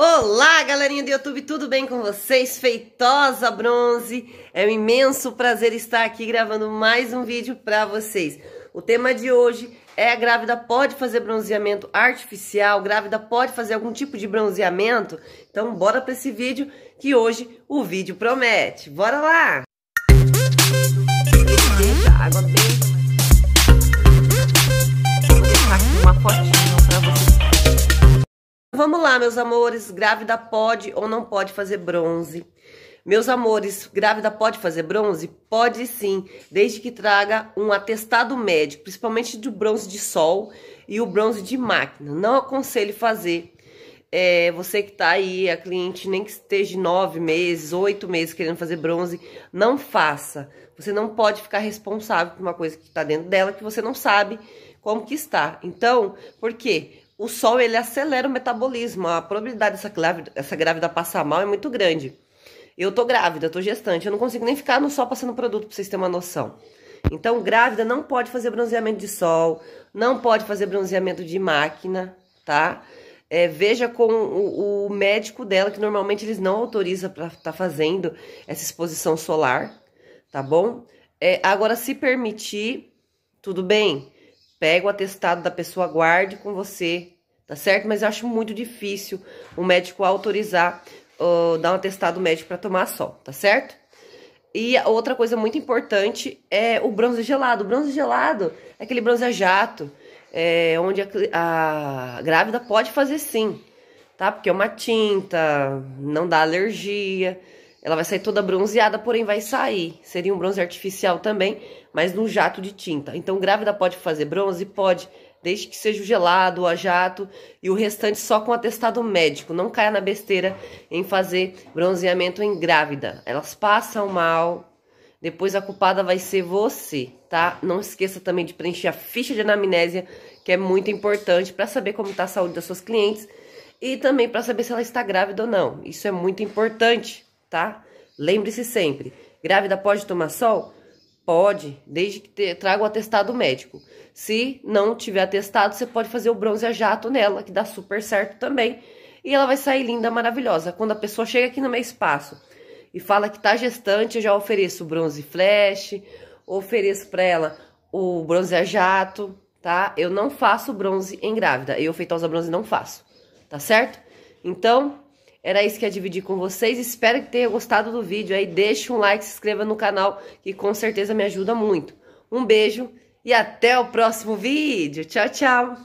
Olá, galerinha do YouTube, tudo bem com vocês? Feitosa Bronze, é um imenso prazer estar aqui gravando mais um vídeo para vocês. O tema de hoje é a grávida pode fazer bronzeamento artificial, grávida pode fazer algum tipo de bronzeamento? Então bora para esse vídeo que hoje o vídeo promete. Bora lá! água bem... Vamos lá, meus amores, grávida pode ou não pode fazer bronze? Meus amores, grávida pode fazer bronze? Pode sim, desde que traga um atestado médico, principalmente do bronze de sol e o bronze de máquina. Não aconselho fazer. É, você que tá aí, a cliente, nem que esteja nove meses, oito meses querendo fazer bronze, não faça. Você não pode ficar responsável por uma coisa que está dentro dela que você não sabe como que está. Então, por quê? O sol ele acelera o metabolismo. A probabilidade dessa grávida, essa grávida passar mal é muito grande. Eu tô grávida, tô gestante, eu não consigo nem ficar no sol passando produto pra vocês terem uma noção. Então, grávida não pode fazer bronzeamento de sol, não pode fazer bronzeamento de máquina, tá? É, veja com o, o, médico dela, que normalmente eles não autorizam para estar tá fazendo essa exposição solar, tá bom? É, agora, se permitir, tudo bem. Pega o atestado da pessoa, guarde com você, tá certo? Mas eu acho muito difícil o médico autorizar, uh, dar um atestado médico para tomar sol, tá certo? E outra coisa muito importante é o bronze gelado. O bronze gelado é aquele bronze jato, é, onde a, a grávida pode fazer sim, tá? Porque é uma tinta, não dá alergia, ela vai sair toda bronzeada, porém vai sair. Seria um bronze artificial também, mas num jato de tinta. Então, grávida pode fazer bronze? Pode, desde que seja gelado, a jato, e o restante só com atestado médico. Não caia na besteira em fazer bronzeamento em grávida. Elas passam mal, depois a culpada vai ser você, tá? Não esqueça também de preencher a ficha de anamnésia, que é muito importante para saber como está a saúde das suas clientes e também para saber se ela está grávida ou não. Isso é muito importante tá? Lembre-se sempre, grávida pode tomar sol? Pode, desde que traga o atestado médico. Se não tiver atestado, você pode fazer o bronze a jato nela, que dá super certo também. E ela vai sair linda, maravilhosa. Quando a pessoa chega aqui no meu espaço e fala que tá gestante, eu já ofereço bronze flash, ofereço para ela o bronze a jato, tá? Eu não faço bronze em grávida. Eu, feitosa bronze, não faço, tá certo? Então, era isso que ia dividir com vocês. Espero que tenha gostado do vídeo aí. Deixe um like, se inscreva no canal, que com certeza me ajuda muito. Um beijo e até o próximo vídeo. Tchau, tchau.